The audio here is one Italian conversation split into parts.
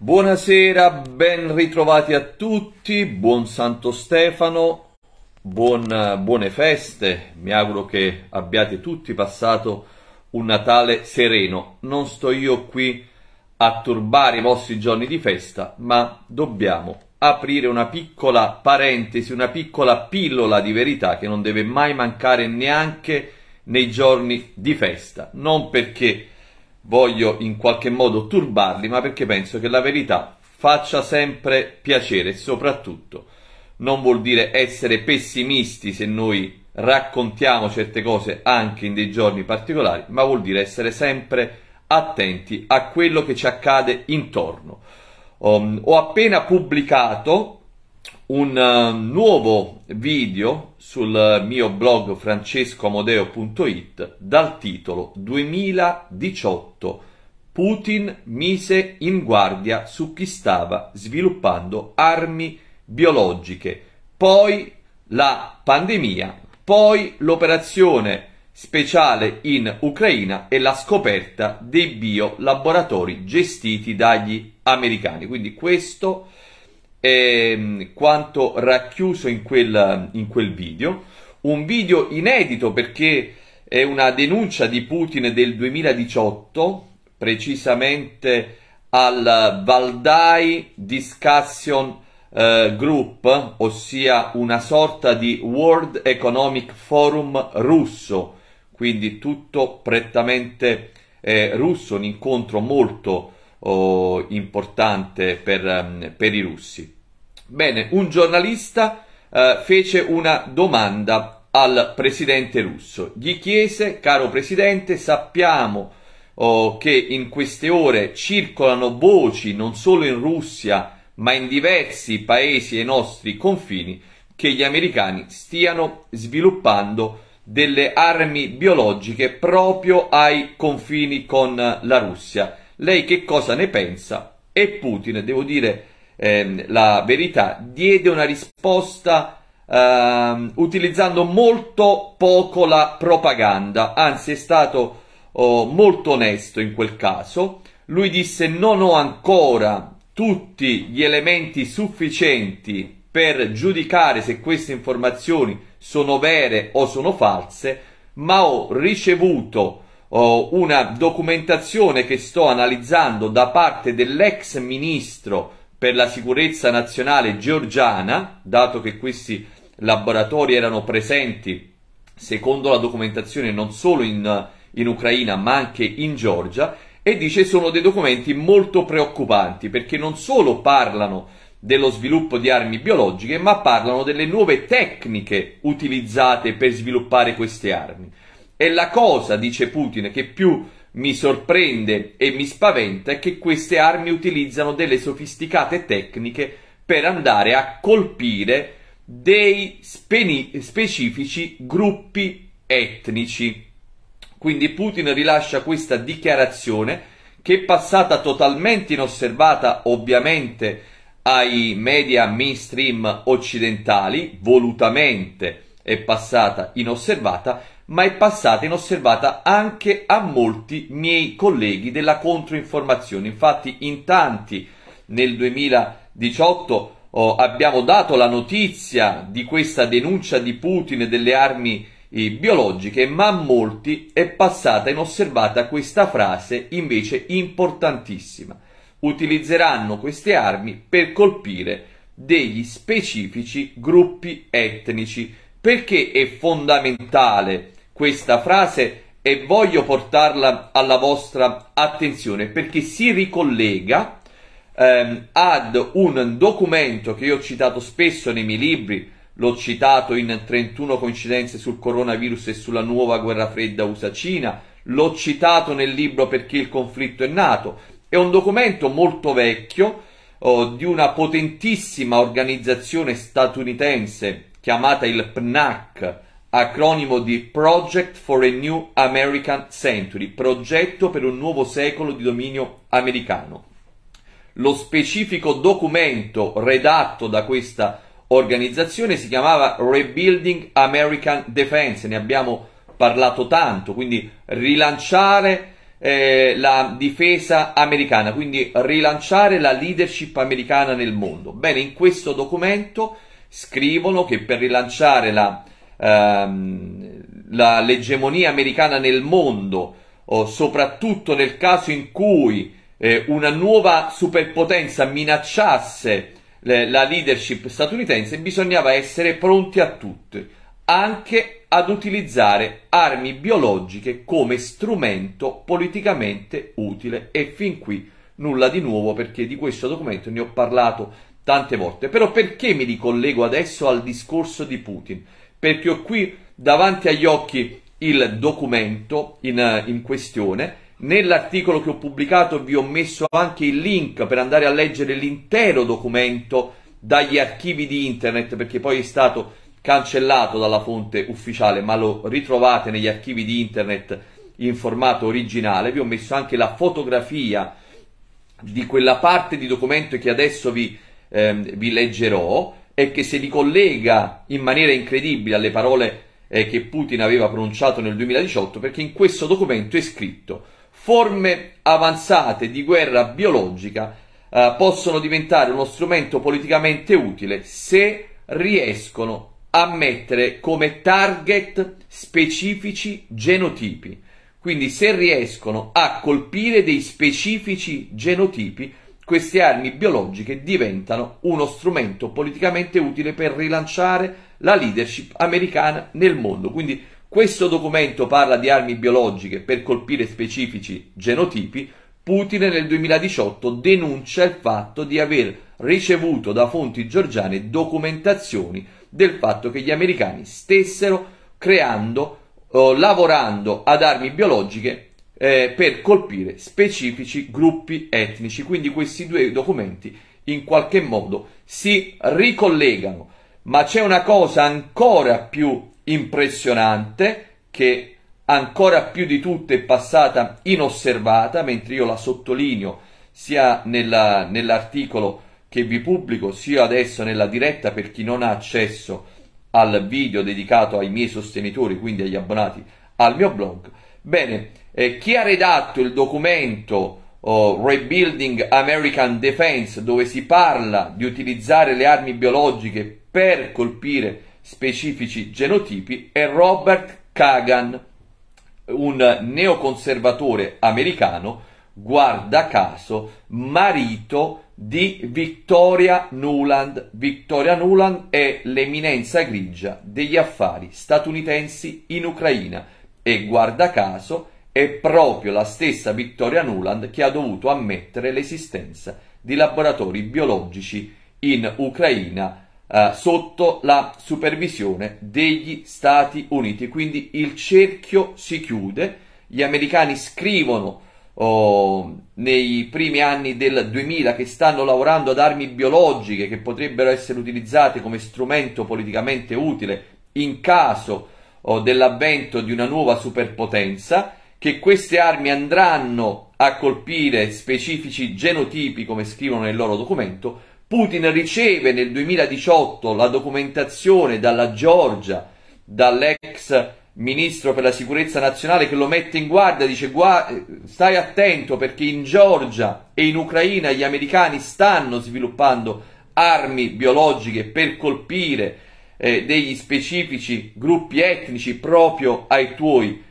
Buonasera, ben ritrovati a tutti, buon Santo Stefano, buon, buone feste, mi auguro che abbiate tutti passato un Natale sereno. Non sto io qui a turbare i vostri giorni di festa, ma dobbiamo aprire una piccola parentesi, una piccola pillola di verità che non deve mai mancare neanche nei giorni di festa, non perché voglio in qualche modo turbarli, ma perché penso che la verità faccia sempre piacere soprattutto non vuol dire essere pessimisti se noi raccontiamo certe cose anche in dei giorni particolari, ma vuol dire essere sempre attenti a quello che ci accade intorno. Um, ho appena pubblicato un uh, nuovo video sul mio blog francescoamodeo.it dal titolo 2018 Putin mise in guardia su chi stava sviluppando armi biologiche, poi la pandemia, poi l'operazione speciale in Ucraina e la scoperta dei biolaboratori gestiti dagli americani. Quindi questo eh, quanto racchiuso in quel, in quel video, un video inedito perché è una denuncia di Putin del 2018, precisamente al Valdai Discussion eh, Group, ossia una sorta di World Economic Forum russo, quindi tutto prettamente eh, russo, un incontro molto oh, importante per, um, per, i russi. Bene, un giornalista uh, fece una domanda al presidente russo. Gli chiese, caro presidente, sappiamo oh, che in queste ore circolano voci non solo in Russia, ma in diversi paesi ai nostri confini, che gli americani stiano sviluppando delle armi biologiche proprio ai confini con la Russia lei che cosa ne pensa? E Putin, devo dire ehm, la verità, diede una risposta ehm, utilizzando molto poco la propaganda, anzi è stato oh, molto onesto in quel caso. Lui disse non ho ancora tutti gli elementi sufficienti per giudicare se queste informazioni sono vere o sono false, ma ho ricevuto una documentazione che sto analizzando da parte dell'ex ministro per la sicurezza nazionale georgiana, dato che questi laboratori erano presenti, secondo la documentazione, non solo in, in Ucraina ma anche in Georgia, e dice sono dei documenti molto preoccupanti perché non solo parlano dello sviluppo di armi biologiche, ma parlano delle nuove tecniche utilizzate per sviluppare queste armi. E la cosa, dice Putin, che più mi sorprende e mi spaventa è che queste armi utilizzano delle sofisticate tecniche per andare a colpire dei speni- specifici gruppi etnici. Quindi Putin rilascia questa dichiarazione che è passata totalmente inosservata ovviamente ai media mainstream occidentali, volutamente è passata inosservata, ma è passata inosservata anche a molti miei colleghi della controinformazione. Infatti, in tanti nel 2018 oh, abbiamo dato la notizia di questa denuncia di Putin delle armi eh, biologiche, ma a molti è passata inosservata questa frase invece importantissima. Utilizzeranno queste armi per colpire degli specifici gruppi etnici perché è fondamentale questa frase e voglio portarla alla vostra attenzione perché si ricollega ehm, ad un documento che io ho citato spesso nei miei libri, l'ho citato in 31 coincidenze sul coronavirus e sulla nuova guerra fredda USA-Cina, l'ho citato nel libro Perché il conflitto è nato, è un documento molto vecchio oh, di una potentissima organizzazione statunitense chiamata il PNAC, acronimo di Project for a New American Century, progetto per un nuovo secolo di dominio americano. Lo specifico documento redatto da questa organizzazione si chiamava Rebuilding American Defense, ne abbiamo parlato tanto, quindi rilanciare eh, la difesa americana, quindi rilanciare la leadership americana nel mondo. Bene, in questo documento scrivono che per rilanciare la, ehm, la, l'egemonia americana nel mondo, o soprattutto nel caso in cui eh, una nuova superpotenza minacciasse le, la leadership statunitense, bisognava essere pronti a tutto, anche ad utilizzare armi biologiche come strumento politicamente utile e fin qui nulla di nuovo perché di questo documento ne ho parlato tante volte. Però perché mi ricollego adesso al discorso di Putin? Perché ho qui davanti agli occhi il documento in, in questione Nell'articolo che ho pubblicato vi ho messo anche il link per andare a leggere l'intero documento dagli archivi di internet perché poi è stato cancellato dalla fonte ufficiale ma lo ritrovate negli archivi di internet in formato originale. Vi ho messo anche la fotografia di quella parte di documento che adesso vi, ehm, vi leggerò e che si ricollega in maniera incredibile alle parole eh, che Putin aveva pronunciato nel 2018 perché in questo documento è scritto forme avanzate di guerra biologica eh, possono diventare uno strumento politicamente utile se riescono a mettere come target specifici genotipi. Quindi se riescono a colpire dei specifici genotipi, queste armi biologiche diventano uno strumento politicamente utile per rilanciare la leadership americana nel mondo. Quindi questo documento parla di armi biologiche per colpire specifici genotipi. Putin nel 2018 denuncia il fatto di aver ricevuto da fonti georgiane documentazioni del fatto che gli americani stessero creando o lavorando ad armi biologiche eh, per colpire specifici gruppi etnici. Quindi questi due documenti in qualche modo si ricollegano. Ma c'è una cosa ancora più impressionante che ancora più di tutte è passata inosservata, mentre io la sottolineo sia nella, nell'articolo che vi pubblico, sia adesso nella diretta per chi non ha accesso al video dedicato ai miei sostenitori, quindi agli abbonati al mio blog. Bene, eh, chi ha redatto il documento oh, Rebuilding American Defense, dove si parla di utilizzare le armi biologiche per colpire specifici genotipi è Robert Kagan, un neoconservatore americano, guarda caso, marito di Victoria Nuland. Victoria Nuland è l'eminenza grigia degli affari statunitensi in Ucraina e guarda caso è proprio la stessa Victoria Nuland che ha dovuto ammettere l'esistenza di laboratori biologici in Ucraina eh, sotto la supervisione degli Stati Uniti. Quindi il cerchio si chiude, gli americani scrivono oh, nei primi anni del 2000 che stanno lavorando ad armi biologiche che potrebbero essere utilizzate come strumento politicamente utile in caso oh, dell'avvento di una nuova superpotenza, che queste armi andranno a colpire specifici genotipi, come scrivono nel loro documento, Putin riceve nel 2018 la documentazione dalla Georgia, dall'ex ministro per la sicurezza nazionale che lo mette in guardia, dice stai attento perché in Georgia e in Ucraina gli americani stanno sviluppando armi biologiche per colpire eh, degli specifici gruppi etnici proprio ai tuoi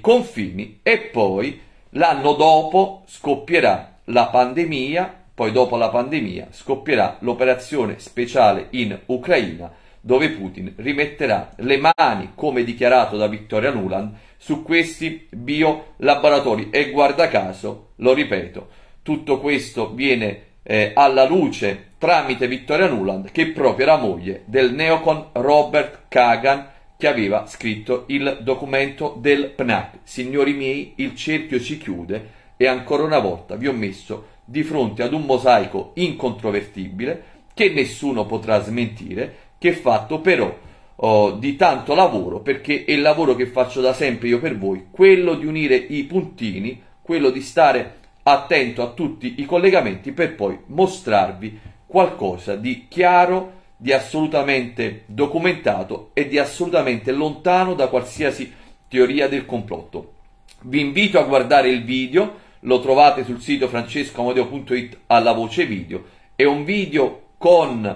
confini e poi l'anno dopo scoppierà la pandemia poi dopo la pandemia scoppierà l'operazione speciale in Ucraina dove Putin rimetterà le mani, come dichiarato da Victoria Nuland, su questi biolaboratori. E guarda caso, lo ripeto, tutto questo viene eh, alla luce tramite Victoria Nuland che è proprio la moglie del neocon Robert Kagan che aveva scritto il documento del PNAC. Signori miei, il cerchio si chiude e ancora una volta vi ho messo di fronte ad un mosaico incontrovertibile che nessuno potrà smentire, che è fatto però oh, di tanto lavoro, perché è il lavoro che faccio da sempre io per voi, quello di unire i puntini, quello di stare attento a tutti i collegamenti per poi mostrarvi qualcosa di chiaro, di assolutamente documentato e di assolutamente lontano da qualsiasi teoria del complotto. Vi invito a guardare il video, lo trovate sul sito francescoamodeo.it alla voce video. È un video con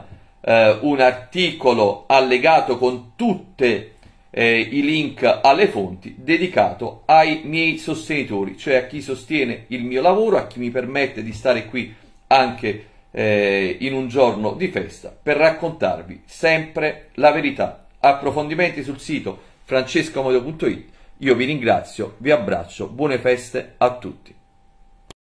eh, un articolo allegato con tutti eh, i link alle fonti dedicato ai miei sostenitori, cioè a chi sostiene il mio lavoro, a chi mi permette di stare qui anche eh, in un giorno di festa per raccontarvi sempre la verità. Approfondimenti sul sito francescoamodeo.it io vi ringrazio, vi abbraccio, buone feste a tutti.